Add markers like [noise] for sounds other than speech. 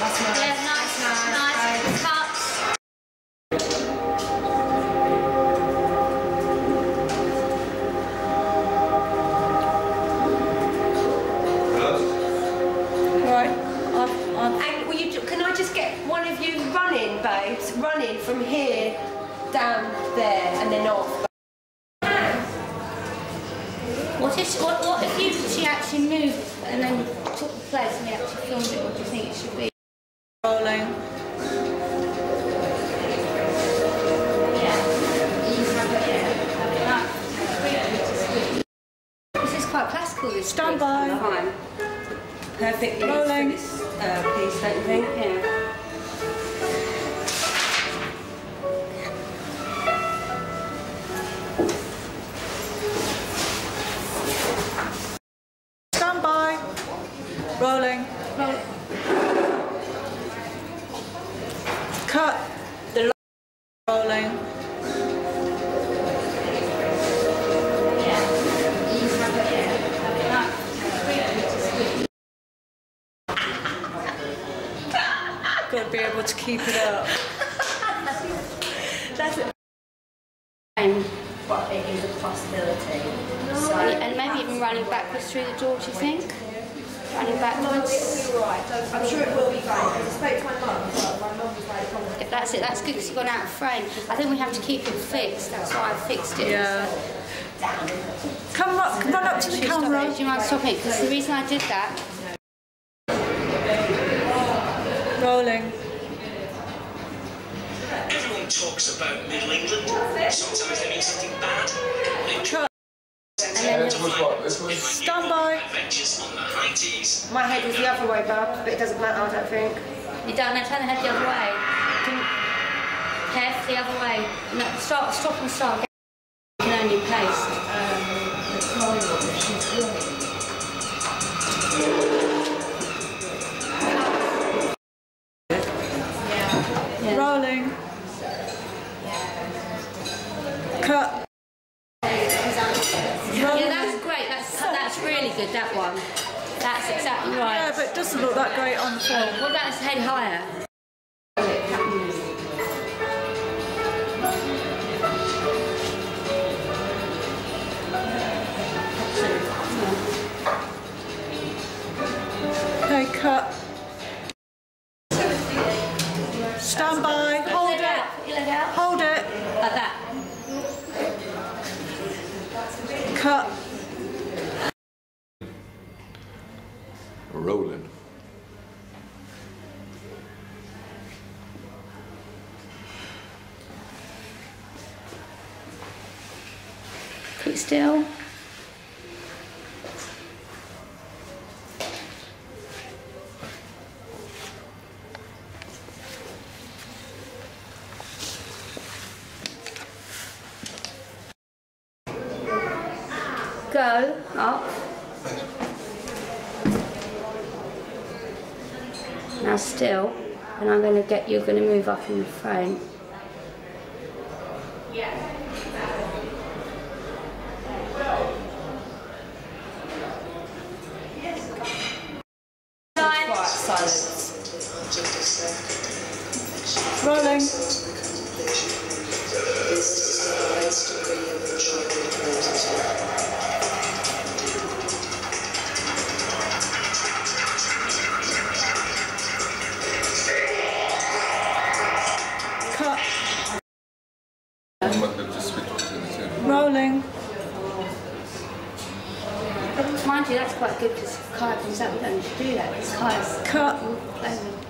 I just get one of you running, from here down there and then off? What if what, if she actually moved and then took the place and we actually filmed it? What do you think it should quite classical. This Stand by. Fine. Perfectly used Rolling. uh, piece, don't you think? Yeah. Stand by. Rolling. Well, Cut. Keep it up. [laughs] That's it. and, But it is a possibility. So, and maybe even running backwards through the door. Do you think? Running backwards. I'm sure it will be fine. I spoke to my mum, but my mum was like, If that's it. That's good. 'cause it's gone out of frame. I think we have to keep it fixed. That's why I fixed it. Yeah. Come up, run up to the Should we stop camera. it? Do you mind stopping? Because the reason I did that Rolling. Everyone talks about Middle England. Sometimes they mean something bad. Cut. It was what? This was. Stand by. Adventures on the high teas. my head was the other way, Bob, but it doesn't matter, I don't think. You don't know, turn the head the other way. Head the other way. No, stop, stop and start. You can only paste. Cut. Yeah, that's great. That's that's really good. That one. That's exactly right. Yeah, but it doesn't look that great on the film. What about his head higher? Leg it. out. Put your leg out. Hold it. Like that. Cut. Rolling. Keep still. Go up. Now still, and I'm going to get you're going to move up in the frame. Quiet silence. Rolling. Cut. Rolling. Mind you, that's quite good because Kai comes out. We don't need to do that. Because Kai's Cut. Um, over.